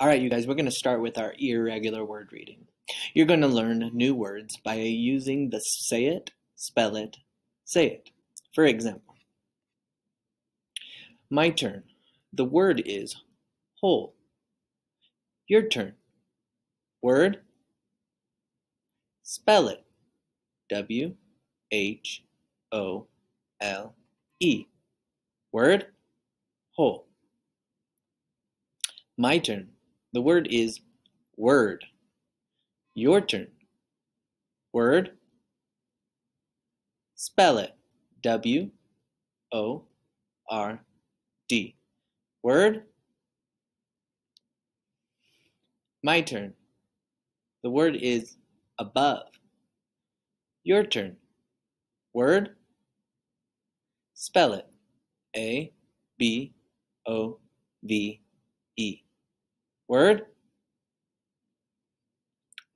All right, you guys, we're going to start with our irregular word reading. You're going to learn new words by using the say it, spell it, say it. For example, my turn. The word is whole. Your turn. Word, spell it. W H O L E. Word, whole. My turn. The word is word. Your turn. Word. Spell it. W O R D. Word. My turn. The word is above. Your turn. Word. Spell it. A B O V E. Word?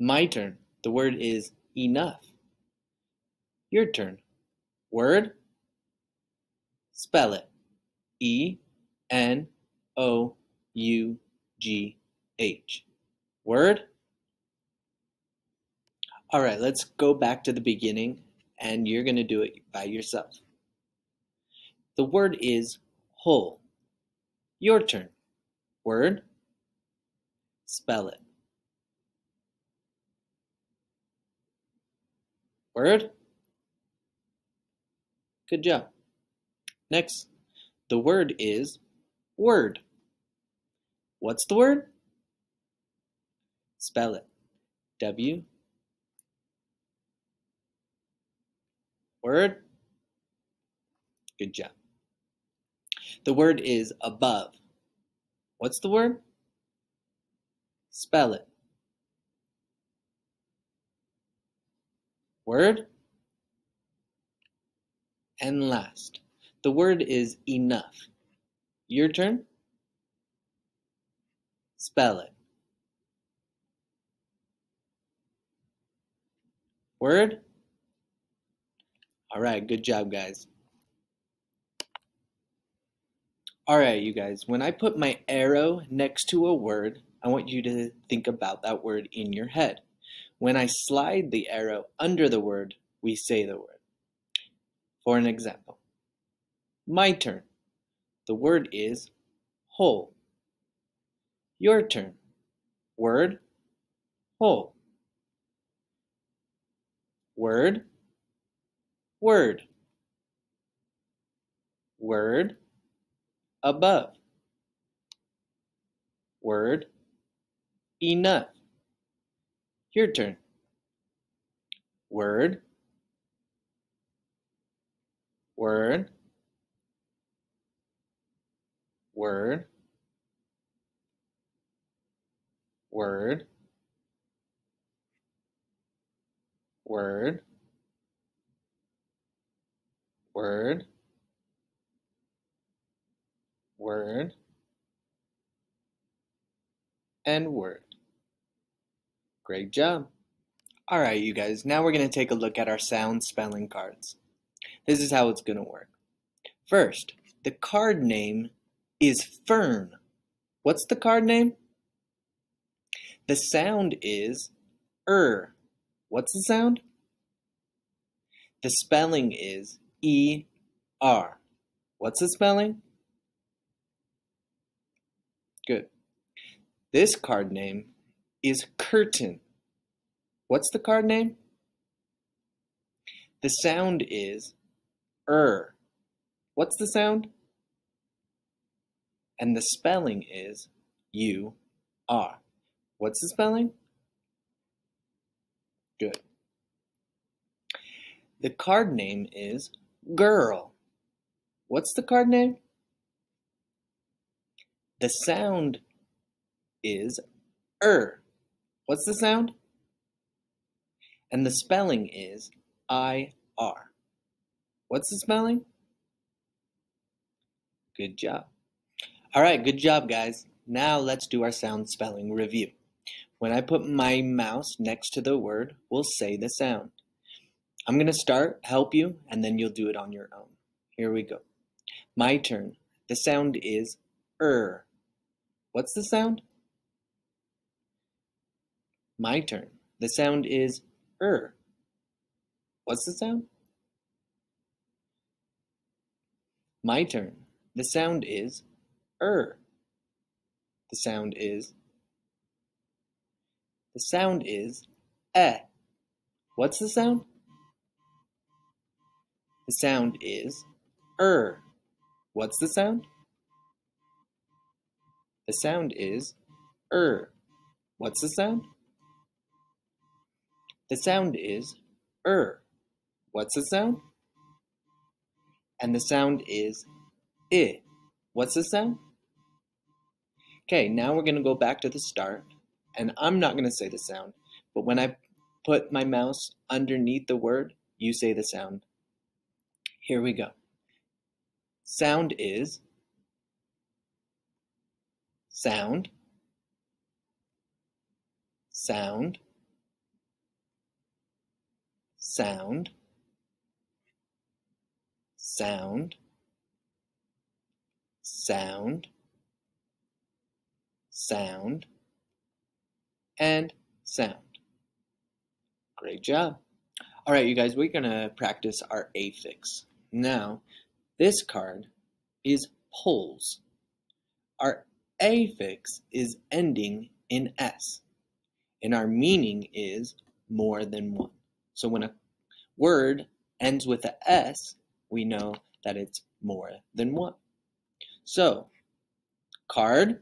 My turn. The word is enough. Your turn. Word? Spell it. E N O U G H. Word? All right, let's go back to the beginning and you're going to do it by yourself. The word is whole. Your turn. Word? Spell it. Word? Good job. Next, the word is word. What's the word? Spell it. W. Word? Good job. The word is above. What's the word? Spell it. Word. And last, the word is enough. Your turn. Spell it. Word. All right, good job, guys. All right, you guys, when I put my arrow next to a word, I want you to think about that word in your head. When I slide the arrow under the word, we say the word. For an example, my turn. The word is whole. Your turn. Word, whole. Word, word. Word, above. Word, enough. Your turn. Word, word, word, word, word, word, word, and word. Great job. All right, you guys, now we're going to take a look at our sound spelling cards. This is how it's going to work. First, the card name is fern. What's the card name? The sound is er. What's the sound? The spelling is E R. What's the spelling? Good. This card name is curtain. What's the card name? The sound is er. What's the sound? And the spelling is U R. What's the spelling? Good. The card name is girl. What's the card name? The sound is er. What's the sound? And the spelling is I R. What's the spelling? Good job. All right, good job, guys. Now let's do our sound spelling review. When I put my mouse next to the word, we'll say the sound. I'm going to start, help you, and then you'll do it on your own. Here we go. My turn. The sound is er. What's the sound? My turn. The sound is er. What's the sound? My turn. The sound is er. The sound is the sound is eh. What's the sound? The sound is er. What's the sound? The sound is er. What's the sound? The sound is er. What's the sound? And the sound is i. What's the sound? Okay, now we're going to go back to the start, and I'm not going to say the sound, but when I put my mouse underneath the word, you say the sound. Here we go. Sound is sound, sound, sound, sound, sound, sound, and sound. Great job. All right, you guys, we're going to practice our affix. Now, this card is poles. Our affix is ending in S, and our meaning is more than one. So when a word ends with a S, we know that it's more than one. So, card,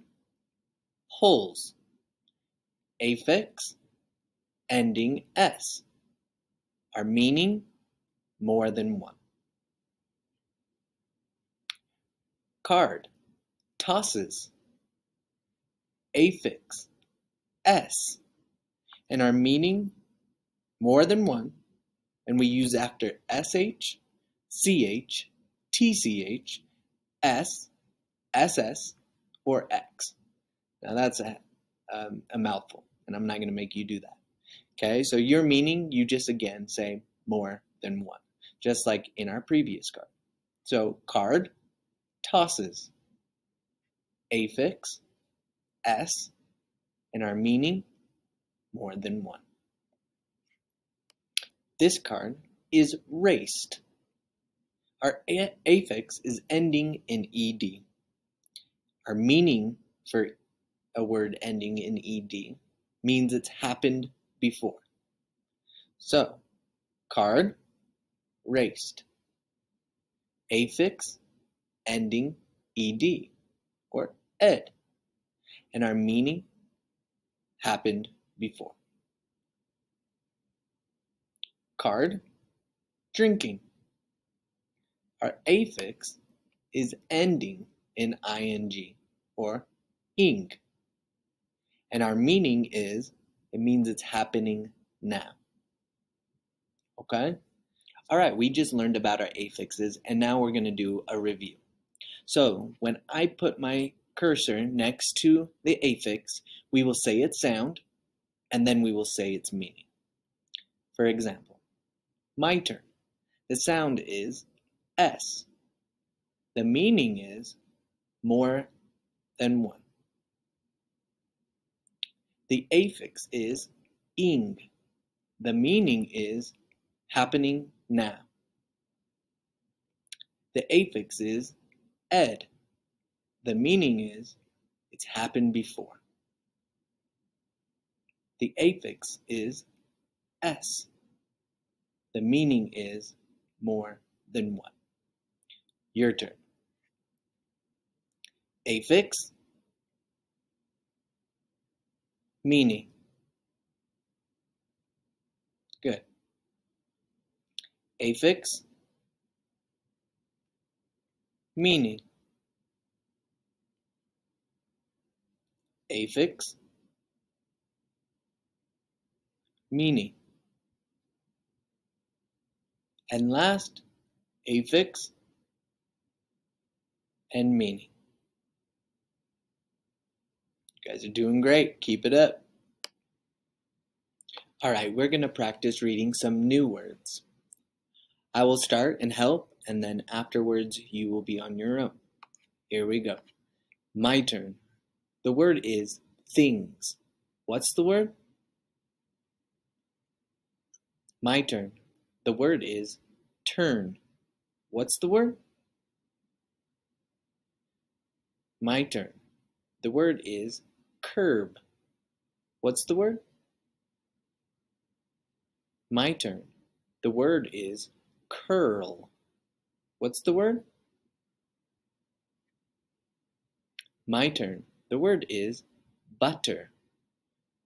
pulls, affix, ending S. are meaning, more than one. Card, tosses, affix, S. And are meaning, more than one, and we use after SH, CH, TCH, S, SS, or X. Now that's a, um, a mouthful, and I'm not going to make you do that. Okay, so your meaning, you just again say more than one, just like in our previous card. So card, tosses, affix, S, and our meaning, more than one. This card is raced. Our affix is ending in ed. Our meaning for a word ending in ed means it's happened before. So, card, raced. Affix, ending ed or ed. And our meaning happened before. Card, drinking. Our affix is ending in ing or ing. And our meaning is it means it's happening now. Okay? All right, we just learned about our affixes and now we're going to do a review. So when I put my cursor next to the affix, we will say its sound and then we will say its meaning. For example, my turn. The sound is S. The meaning is more than one. The affix is ing. The meaning is happening now. The affix is ed. The meaning is it's happened before. The affix is s. The meaning is more than one. Your turn. Affix, meaning. Good. Affix, meaning. Affix, meaning. And last, affix and meaning. You guys are doing great. Keep it up. All right, we're going to practice reading some new words. I will start and help, and then afterwards you will be on your own. Here we go. My turn. The word is things. What's the word? My turn. The word is turn. What's the word? My turn. The word is curb. What's the word? My turn. The word is curl. What's the word? My turn. The word is butter.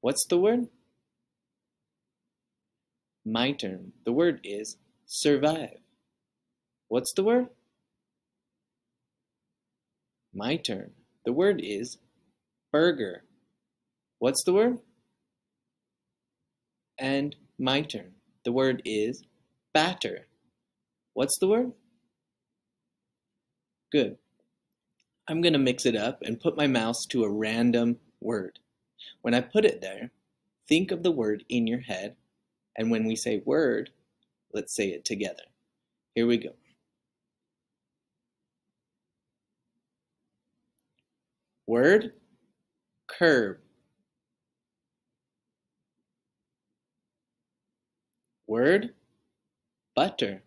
What's the word? My turn. The word is survive. What's the word? My turn. The word is burger. What's the word? And my turn. The word is batter. What's the word? Good. I'm going to mix it up and put my mouse to a random word. When I put it there, think of the word in your head, and when we say word, let's say it together. Here we go. Word, curb. Word, butter.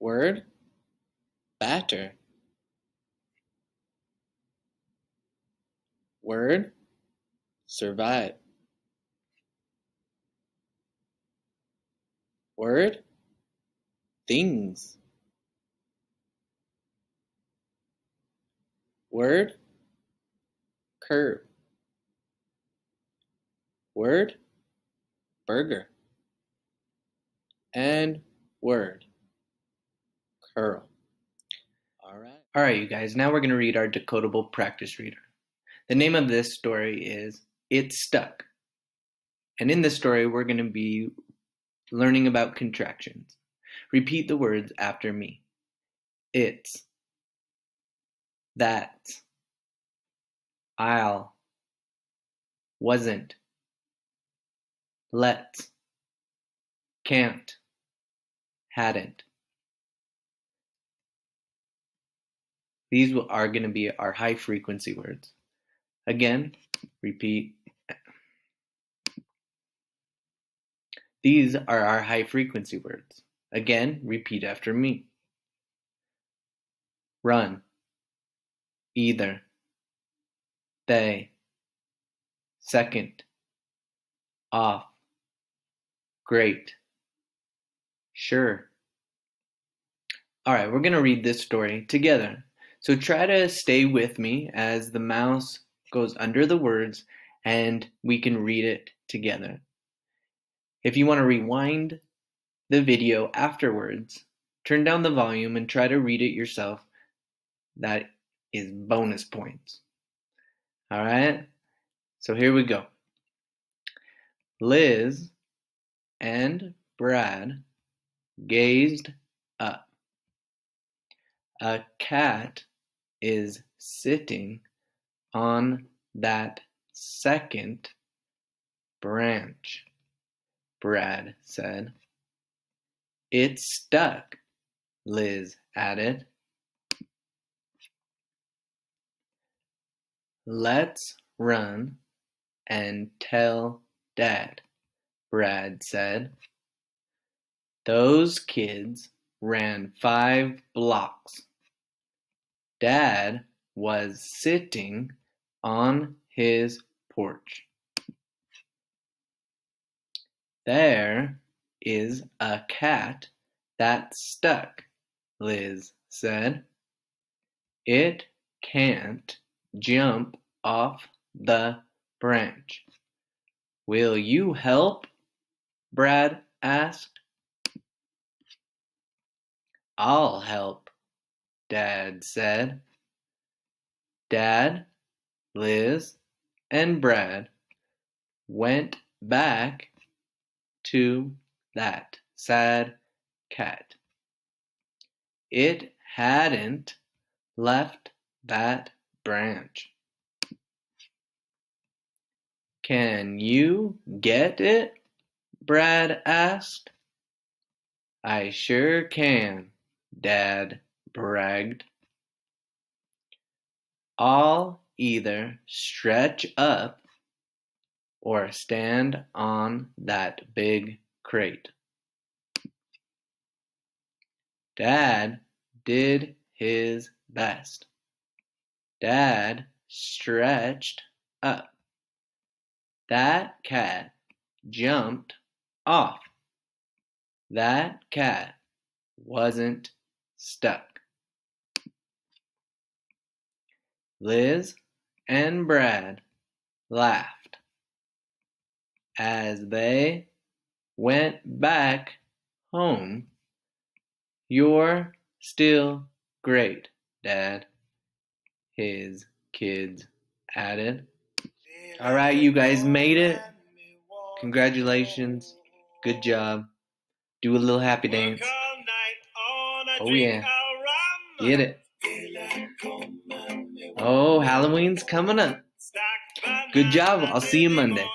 Word, batter. Word, survive. Word, things. Word, curb. Word, burger. And word, curl. All right. All right, you guys, now we're going to read our decodable practice reader. The name of this story is It's Stuck. And in this story, we're going to be learning about contractions. Repeat the words after me. It's, that, I'll, wasn't, let, can't, hadn't. These are going to be our high frequency words. Again, repeat. These are our high frequency words. Again, repeat after me. Run. Either. They. Second. Off. Great. Sure. All right, we're going to read this story together. So try to stay with me as the mouse goes under the words and we can read it together. If you want to rewind the video afterwards, turn down the volume and try to read it yourself. That is bonus points. All right? So here we go. Liz and Brad gazed up. A cat is sitting on that second branch, Brad said. It's stuck, Liz added. Let's run and tell Dad, Brad said. Those kids ran five blocks. Dad was sitting on his porch. There is a cat that's stuck, Liz said. It can't jump off the branch. Will you help? Brad asked. I'll help, Dad said. Dad, Liz, and Brad went back to that sad cat. It hadn't left that branch. Can you get it? Brad asked. I sure can, Dad bragged. I'll either stretch up or stand on that big crate. Dad did his best. Dad stretched up. That cat jumped off. That cat wasn't stuck. Liz and Brad laughed as they went back home. You're still great, Dad, his kids added. All right, you guys made it. Congratulations. Good job. Do a little happy dance. Oh, yeah. Get it. Oh, Halloween's coming up. Good job. I'll see you Monday.